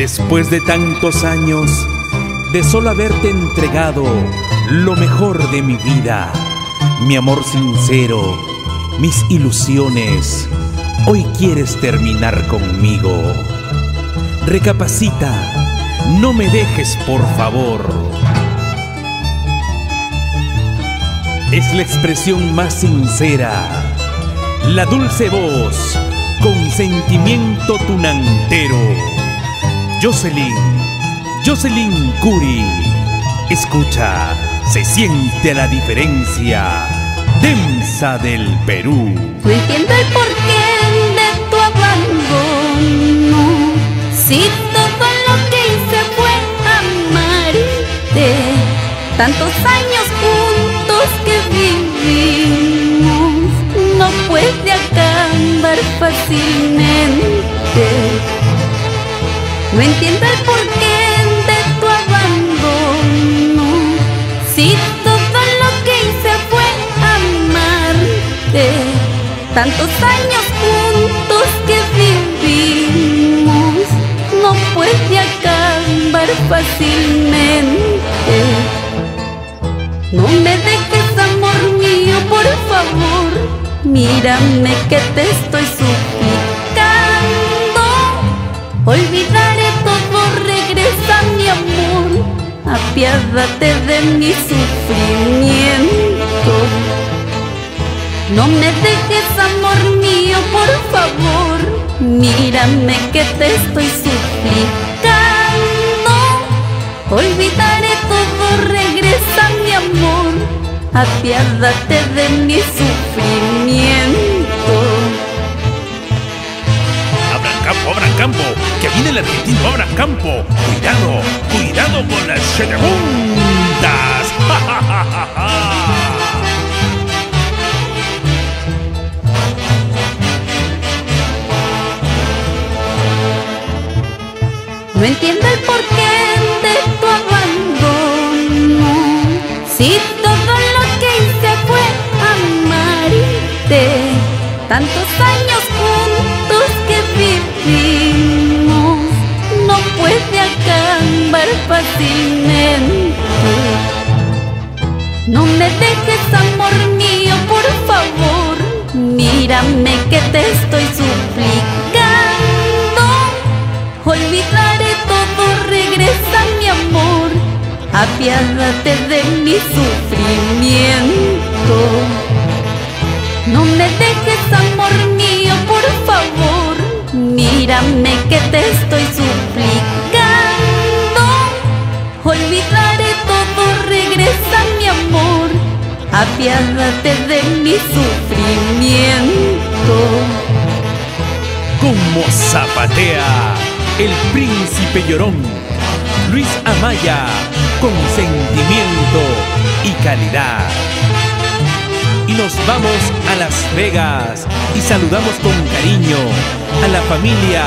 Después de tantos años de solo haberte entregado lo mejor de mi vida, mi amor sincero, mis ilusiones, hoy quieres terminar conmigo. Recapacita, no me dejes por favor. Es la expresión más sincera, la dulce voz con sentimiento tunantero. Jocelyn, Jocelyn Curi, escucha, se siente la diferencia densa del Perú. No entiendo el porqué de tu abandono, si todo lo que hice fue amarte, tantos años juntos que vivimos, no puede acabar fácilmente. No entiendo el porqué de tu abandono. Si todo lo que hice fue amarte. Tantos años juntos que vivimos. No puede acabar fácilmente. No me dejes, amor mío, por favor. Mírame que te estoy suplicando. Apiádate de mi sufrimiento. No me dejes, amor mío, por favor. Mírame que te estoy suplicando. Olvidaré todo, regresa mi amor. Apiádate de mi sufrimiento. Campo, abran campo, que viene el argentino, abran campo. Cuidado, cuidado con las segundas. ¡Ja, ja, ja, ja, ja! No entiendo el porqué de tu abandono. Si todo lo que hice fue amarte, tantos años fácilmente. No me dejes, amor mío, por favor. Mírame que te estoy suplicando. Olvidaré todo, regresa mi amor. Apiádate de mi sufrimiento. No me dejes, amor mío, por favor. Mírame que te estoy suplicando. Zapatea el príncipe llorón, Luis Amaya, con sentimiento y calidad. Y nos vamos a Las Vegas y saludamos con cariño a la familia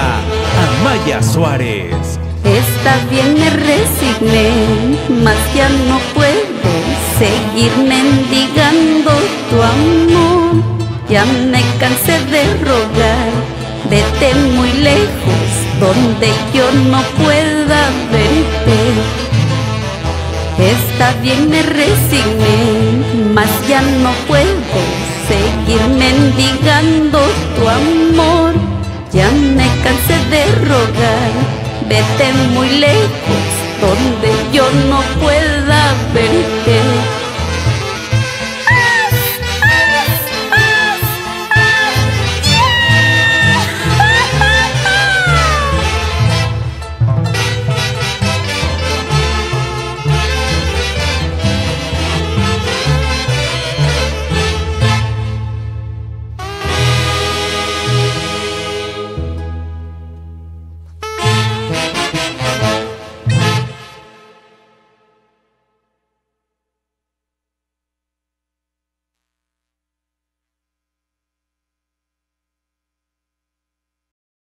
Amaya Suárez. Está bien, me resigné, mas ya no puedo seguir mendigando tu amor. Ya me cansé de rogar, vete muy lejos, donde yo no pueda verte. Está bien, me resigné, mas ya no puedo seguir mendigando tu amor. Ya me cansé de rogar, vete muy lejos, donde yo no verte.